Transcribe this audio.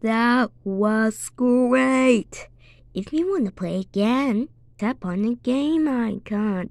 That was great! If you want to play again, tap on the game icon.